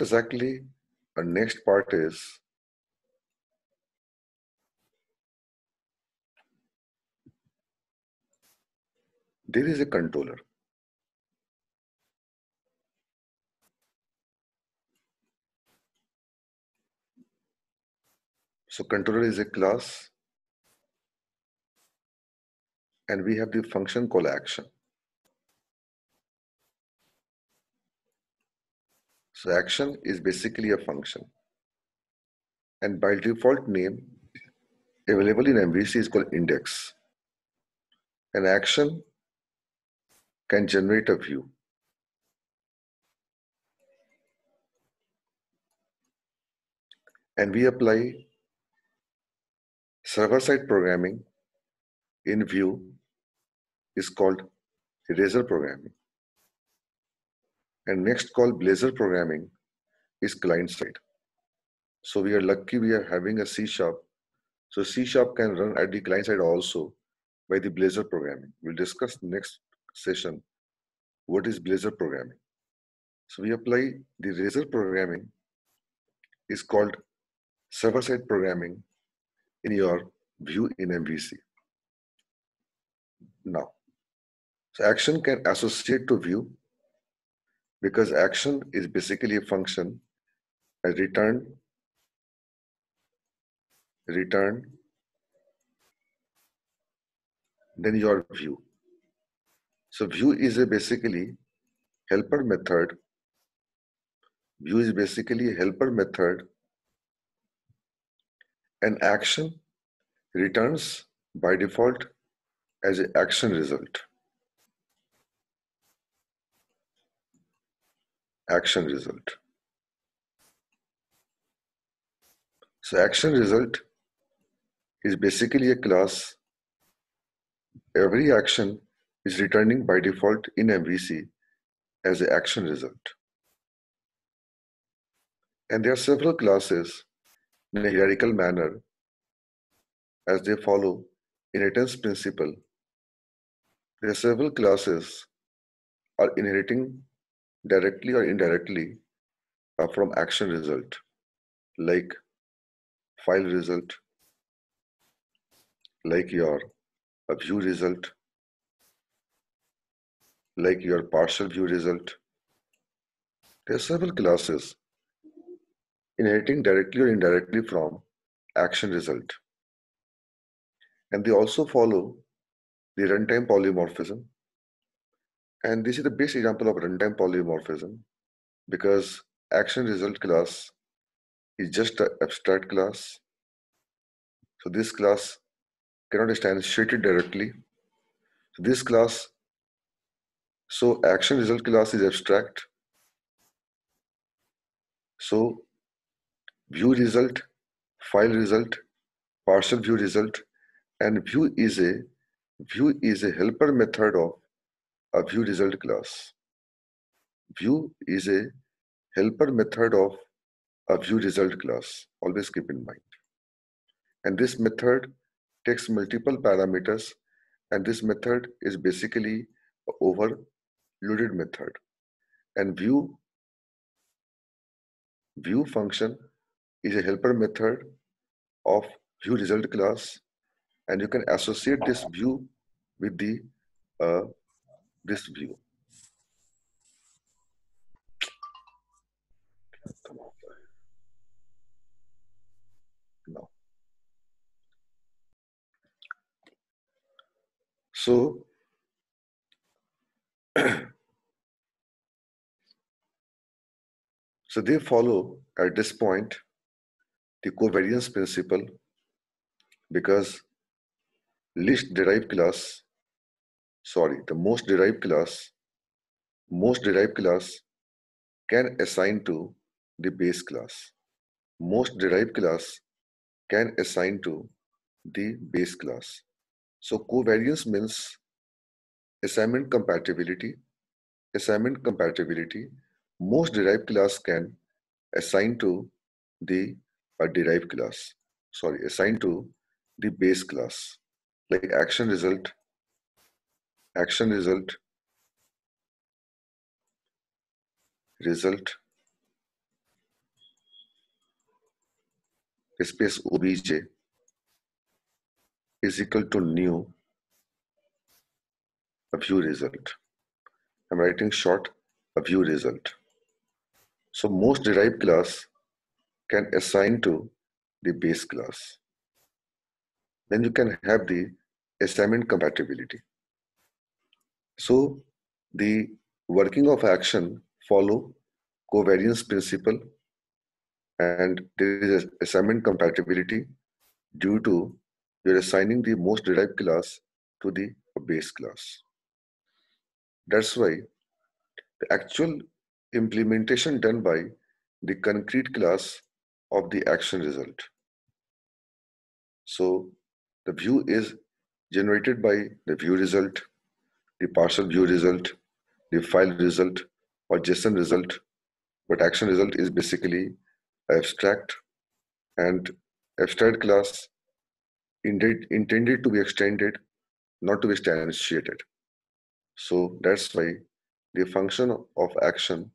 exactly our next part is there is a controller. So controller is a class and we have the function called action. Action is basically a function. And by default name available in MVC is called index. An action can generate a view. And we apply server-side programming in view is called Razor programming. And next called Blazor programming is client side. So we are lucky we are having a C sharp. So C sharp can run at the client side also by the Blazor programming. We'll discuss next session what is Blazor programming. So we apply the Razor programming is called server-side programming in your view in MVC. Now, so action can associate to view because action is basically a function as return, return, then your view. So view is a basically helper method. View is basically a helper method. An action returns by default as an action result. Action result. So action result is basically a class. Every action is returning by default in MVC as an action result. And there are several classes in a hierarchical manner as they follow inheritance principle. There are several classes are inheriting directly or indirectly uh, from action result like file result, like your uh, view result, like your partial view result. There are several classes inheriting directly or indirectly from action result. And they also follow the runtime polymorphism. And this is the best example of runtime polymorphism because action result class is just an abstract class. So this class cannot instantiate it directly. So this class, so action result class is abstract. So view result, file result, partial view result, and view is a view is a helper method of a view result class. View is a helper method of a view result class. Always keep in mind. And this method takes multiple parameters and this method is basically overloaded method. And view view function is a helper method of view result class and you can associate this view with the uh, this view. Come on. No. So so they follow at this point the covariance principle because least derived class sorry the most derived class most derived class can assign to the base class. Most derived class can assign to the base class. So covariance means assignment compatibility. Assignment compatibility most derived class can assign to the a derived class. Sorry assign to the base class. Like action result, action result, result, space obj is equal to new a view result. I'm writing short a view result. So most derived class can assign to the base class. Then you can have the assignment compatibility. So the working of action follow covariance principle and there is assignment compatibility due to you're assigning the most derived class to the base class. That's why the actual implementation done by the concrete class of the action result. So the view is generated by the view result, the partial view result, the file result, or JSON result. But action result is basically abstract and abstract class indeed intended to be extended, not to be instantiated. So that's why the function of action,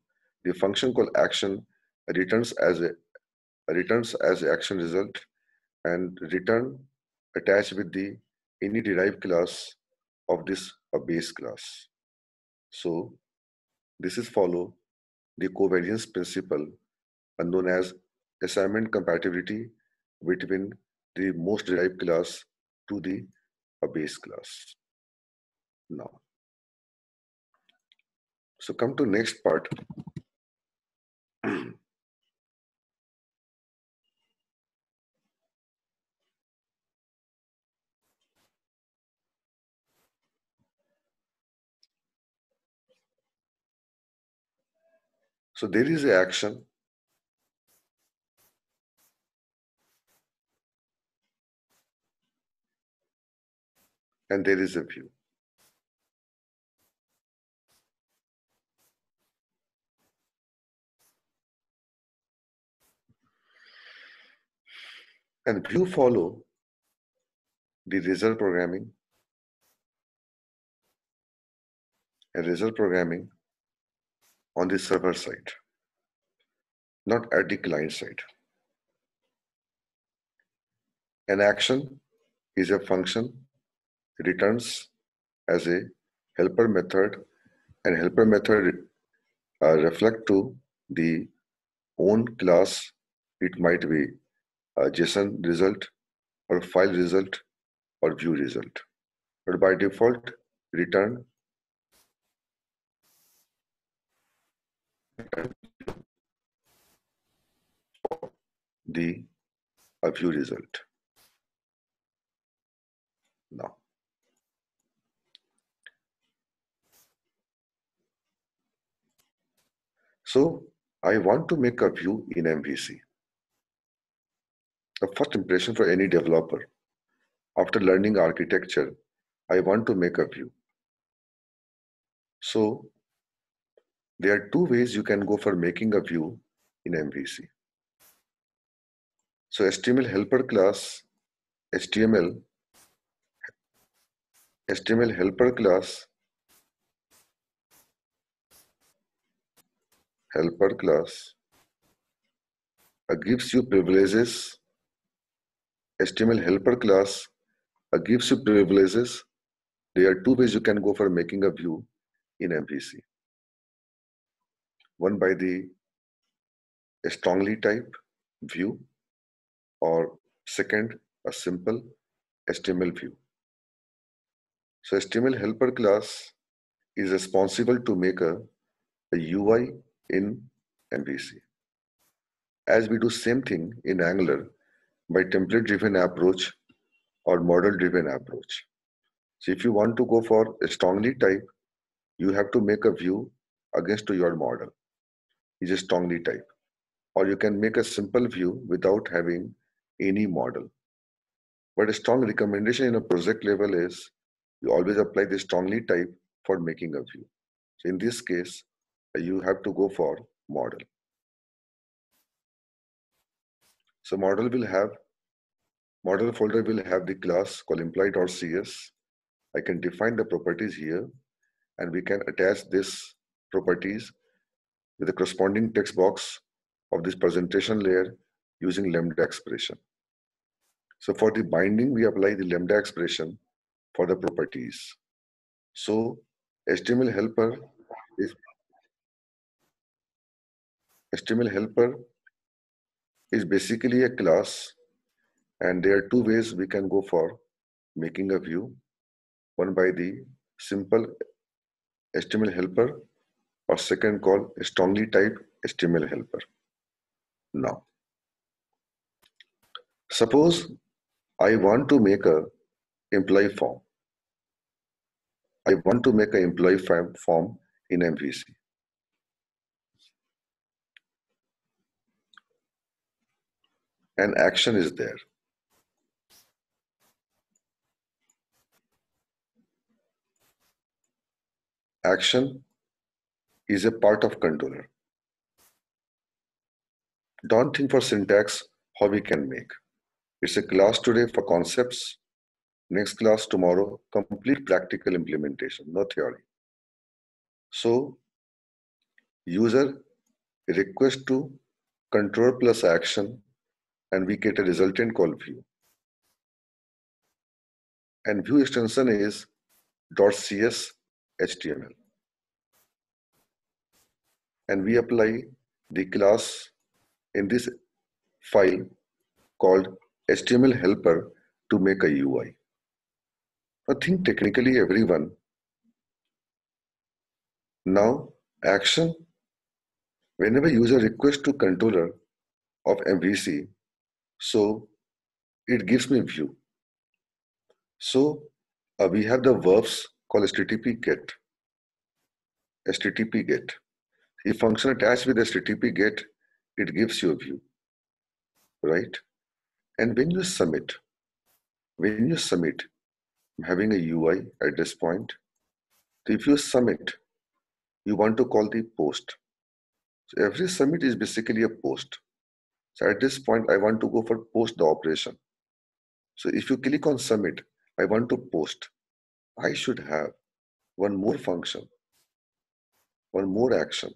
the function called action returns as a returns as action result and return attached with the any derived class of this a base class. So this is follow the covariance principle uh, known as assignment compatibility between the most derived class to the base class. Now, so come to next part. so there is action and there is a view. And view follow the Razor programming and Razor programming on the server side, not at the client side. An action is a function returns as a helper method and helper method uh, reflect to the own class. It might be a JSON result or file result or view result. But by default, return the view result. Now, So I want to make a view in MVC. The first impression for any developer after learning architecture, I want to make a view. So there are two ways you can go for making a view in MVC. So HTML helper class, HTML, HTML helper class helper class uh, gives you privileges. HTML helper class uh, gives you privileges. There are two ways you can go for making a view in MVC. One by the strongly typed view or second a simple HTML view. So HTML helper class is responsible to make a, a UI in MVC. As we do same thing in Angular by template driven approach or model driven approach. So if you want to go for a strongly type, you have to make a view against to your model. Is a strongly type. Or you can make a simple view without having any model. But a strong recommendation in a project level is you always apply the strongly type for making a view. So in this case, you have to go for model. So model will have, model folder will have the class called employee.cs. I can define the properties here and we can attach this properties with the corresponding text box of this presentation layer using lambda expression. So for the binding, we apply the lambda expression for the properties. So HTML helper is HTML helper is basically a class and there are two ways we can go for making a view. One by the simple HTML helper or second call strongly typed HTML helper. Now, suppose I want to make a employee form. I want to make an employee form in MVC. An action is there. Action is a part of controller. Don't think for syntax how we can make. It's a class today for concepts. Next class tomorrow, complete practical implementation, no theory. So, user request to control plus action and we get a resultant called view. And view extension is .cs HTML. And we apply the class in this file called HTML helper to make a UI. I think technically everyone. Now action, whenever user requests to controller of MVC, so it gives me view. So uh, we have the verbs called HTTP get. HTTP get. If function attached with HTTP get, it gives you a view, right? And when you submit, when you submit, I'm having a UI at this point. So if you submit, you want to call the post. So every submit is basically a post. So at this point, I want to go for post the operation. So if you click on submit, I want to post. I should have one more function, one more action.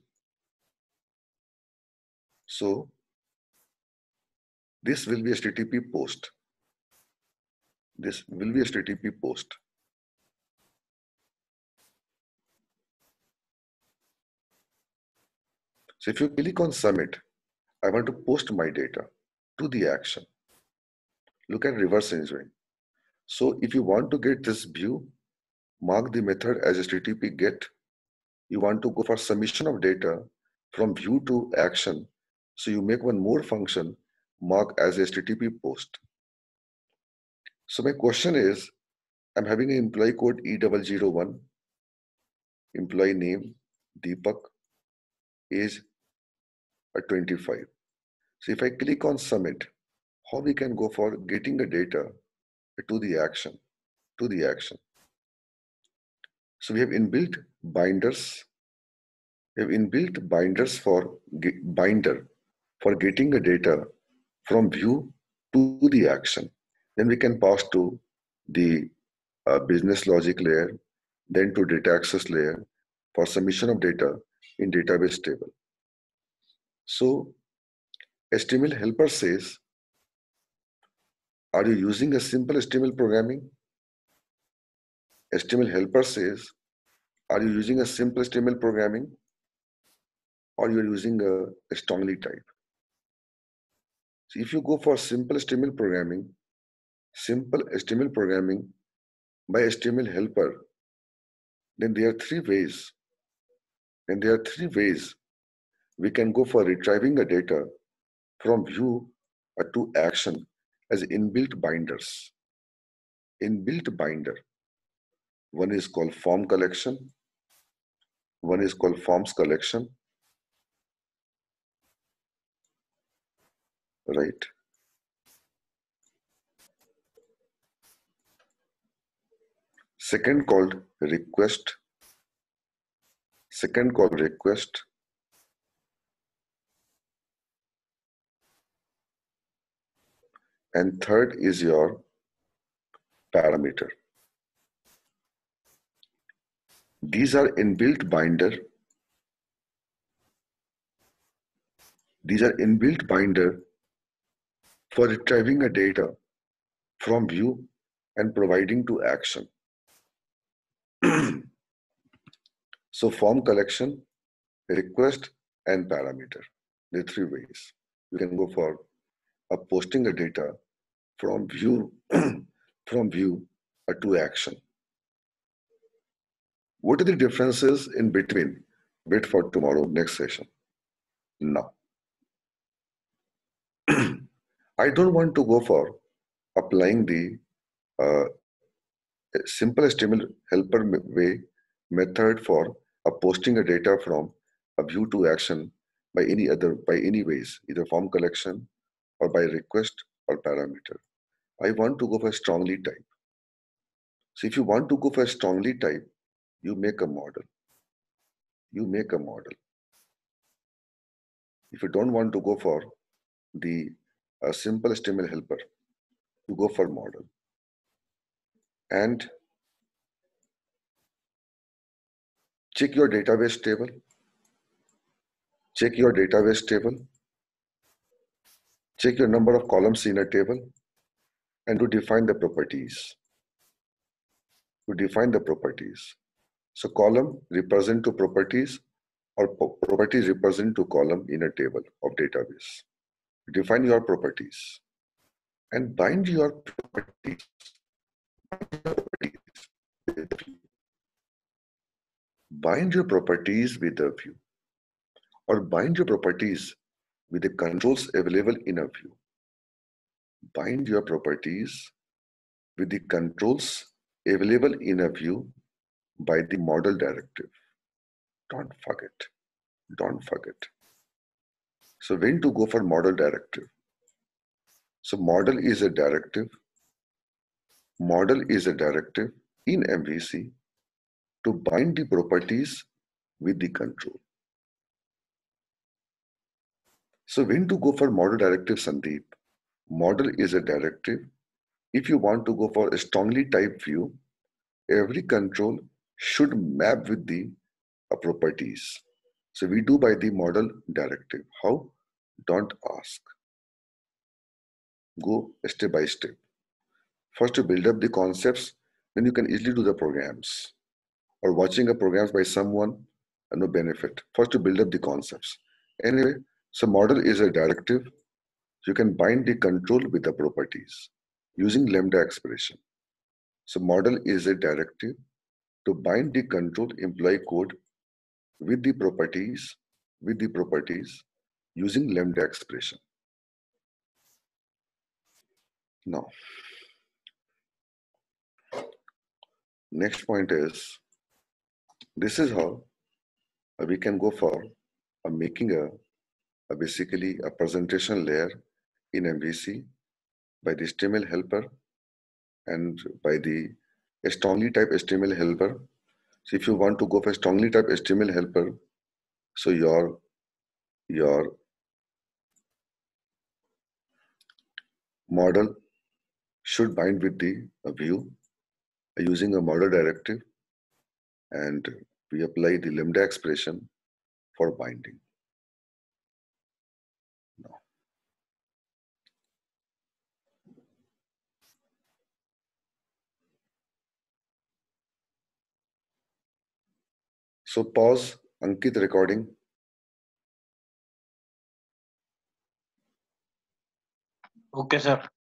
So this will be a HTTP post. This will be a HTTP post. So if you click on submit, I want to post my data to the action. Look at reverse engineering. So if you want to get this view, mark the method as HTTP get. You want to go for submission of data from view to action. So you make one more function mark as HTTP post. So my question is, I'm having an employee code E001, employee name, Deepak, age at 25. So if I click on submit, how we can go for getting the data to the action, to the action. So we have inbuilt binders. We have inbuilt binders for binder for getting the data from view to the action. Then we can pass to the uh, business logic layer, then to data access layer for submission of data in database table. So HTML helper says, are you using a simple HTML programming? HTML helper says, are you using a simple HTML programming or you're using a, a strongly type? So if you go for simple HTML programming, simple HTML programming by HTML helper, then there are three ways. And there are three ways we can go for retrieving the data from view to action as inbuilt binders. Inbuilt binder. One is called form collection. One is called forms collection. Right. Second called request. Second called request. And third is your parameter. These are inbuilt binder. These are inbuilt binder for retrieving a data from view and providing to action. so form collection, request and parameter. There are three ways. You can go for a posting a data from view from view uh, to action. What are the differences in between? Wait for tomorrow, next session. Now, I don't want to go for applying the uh, simple HTML helper way method for uh, posting a data from a view to action by any other by any ways, either form collection or by request or parameter. I want to go for strongly type. So if you want to go for strongly type, you make a model. You make a model. If you don't want to go for the uh, simple HTML helper, to go for model. And check your database table. Check your database table. Check your number of columns in a table and to define the properties. To define the properties. So column represent to properties or properties represent to column in a table of database. Define your properties and bind your properties. Bind your properties with a view or bind your properties with the controls available in a view. Bind your properties with the controls available in a view by the model directive. Don't forget. Don't forget. So when to go for model directive? So model is a directive. Model is a directive in MVC to bind the properties with the control. So when to go for model directive, Sandeep? Model is a directive. If you want to go for a strongly typed view, every control should map with the uh, properties. So we do by the model directive. How? Don't ask. Go step by step. First to build up the concepts, then you can easily do the programs. Or watching a programs by someone, uh, no benefit. First to build up the concepts. Anyway, so model is a directive. You can bind the control with the properties using lambda expression. So model is a directive to bind the control employee code with the properties with the properties using lambda expression. Now, next point is this is how we can go for uh, making a, a, basically a presentation layer in MVC by the HTML helper and by the strongly type HTML helper. So if you want to go for strongly typed HTML helper, so your your model should bind with the view uh, using a model directive and we apply the lambda expression for binding. So pause Ankit recording. Okay, sir.